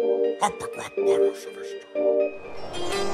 Hoppa, hoppa, hoppa,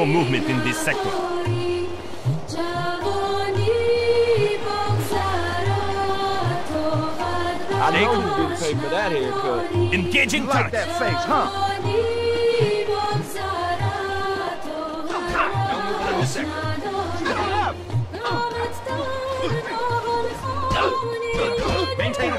No movement in this sector. I know you didn't pay for that haircut. Engaging Like that face, huh? Maintain.